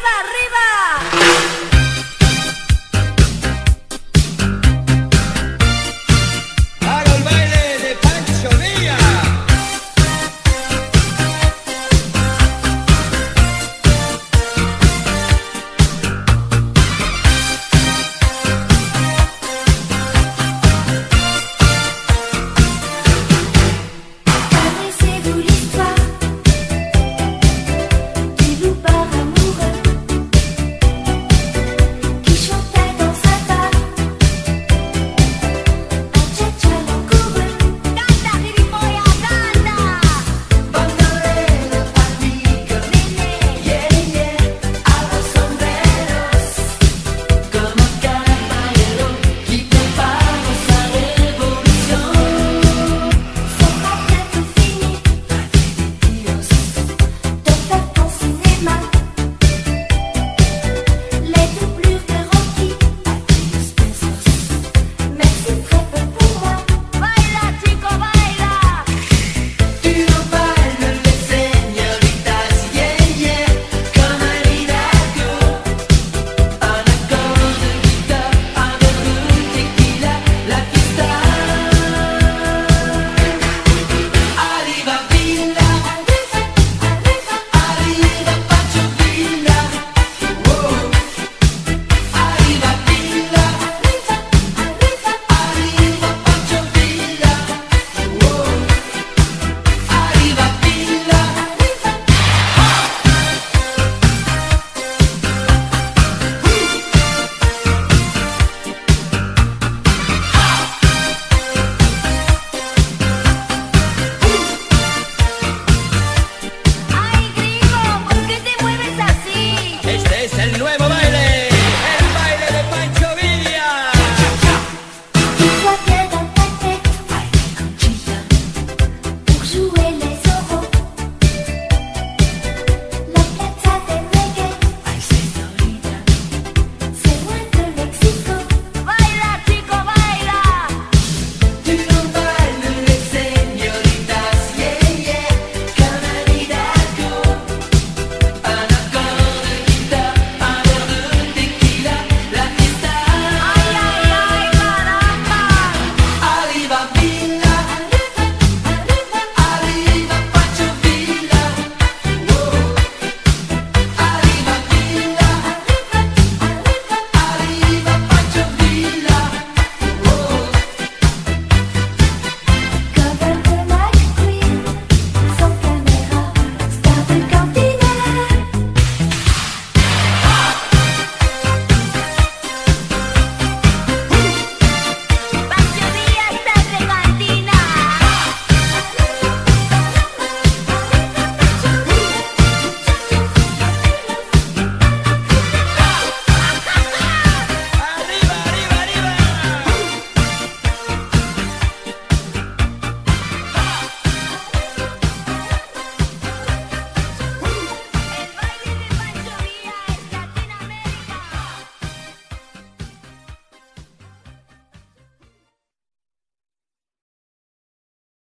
arriba,